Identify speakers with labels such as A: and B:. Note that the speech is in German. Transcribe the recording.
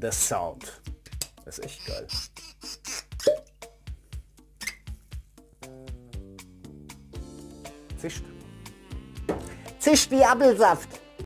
A: The Sound. Das ist echt geil. Zischt.
B: Zischt wie Apfelsaft.